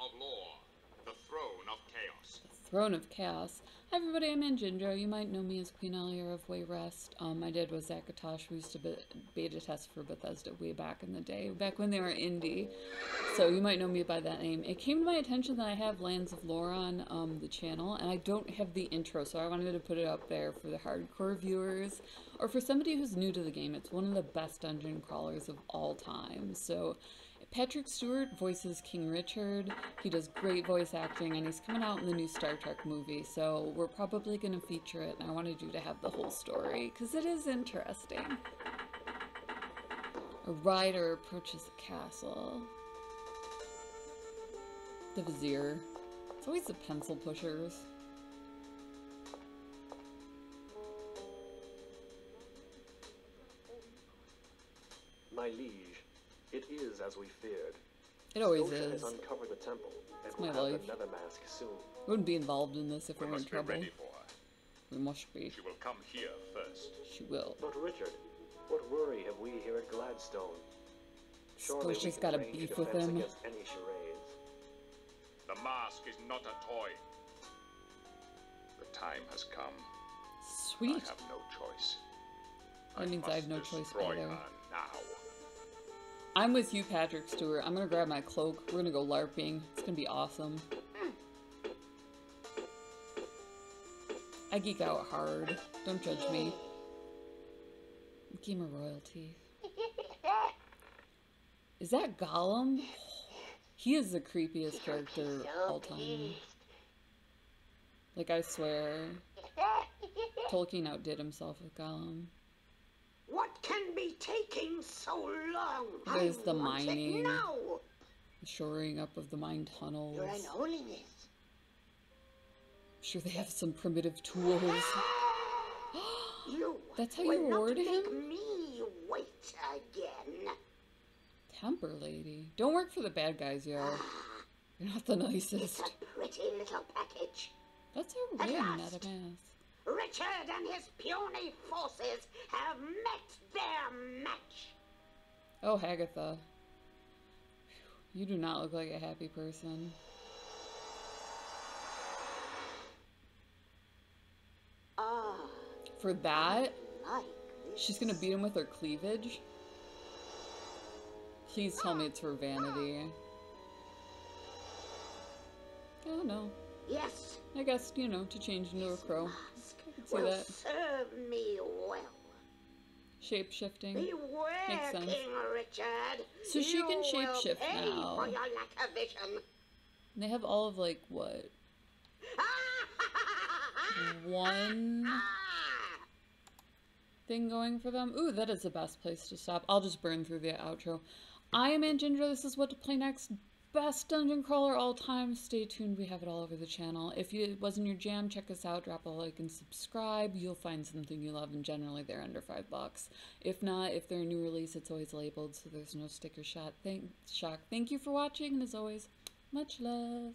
of lore, the throne of chaos. Throne of Chaos. Hi everybody, I'm Anjindra. You might know me as Queen Aliera of Wayrest. Um, I did with Zakatosh. We used to be beta test for Bethesda way back in the day, back when they were indie. So you might know me by that name. It came to my attention that I have Lands of Lore on um, the channel, and I don't have the intro, so I wanted to put it up there for the hardcore viewers, or for somebody who's new to the game. It's one of the best dungeon crawlers of all time. So Patrick Stewart voices King Richard. He does great voice acting, and he's coming out in the new Star Trek movie, so we're probably going to feature it, and I wanted you to have the whole story, because it is interesting. A rider approaches the castle. The Vizier. It's always the pencil pushers. My liege, it is as we feared. It always Scotia is. has uncovered the temple, It's we'll my life. another mask soon. Wouldn't be involved in this if We we were in must be trouble. ready for her. We must be. She will come here first. She will. But Richard, what worry have we here at Gladstone? Surely we Scotia's got a range beef with him. against any charades. The mask is not a toy. The time has come. Sweet. I have no choice. That means I have no choice destroy either. her now. I'm with you, Patrick Stewart. I'm gonna grab my cloak. We're gonna go LARPing. It's gonna be awesome. I geek out hard. Don't judge me. Gamer royalty. Is that Gollum? He is the creepiest character all time. Like, I swear. Tolkien outdid himself with Gollum. What can be taking so long? There's the mining. now. Shoring up of the mine tunnels. Your Unholiness. sure they have some primitive tools. You That's how you reward him? me wait again. Temper lady. Don't work for the bad guys, yo. You're not the nicest. A pretty little package. That's a ring, not a mask. Richard and his puny forces have met match. Oh, Hagatha. You do not look like a happy person. Ah, For that, like she's gonna beat him with her cleavage? Please tell me it's for vanity. Oh no. Yes, I guess, you know, to change into a crow. I can see will that. serve me well. Shape shifting. Beware, Makes sense. King Richard. So she can You will shapeshift pay now. For your lack of vision. They have all of like what? One thing going for them. Ooh, that is the best place to stop. I'll just burn through the outro. I am Anjindra. This is what to play next. Best dungeon crawler all time. Stay tuned. We have it all over the channel. If it wasn't your jam, check us out. Drop a like and subscribe. You'll find something you love, and generally they're under five bucks. If not, if they're a new release, it's always labeled, so there's no sticker shot. Thank shock. Thank you for watching, and as always, much love.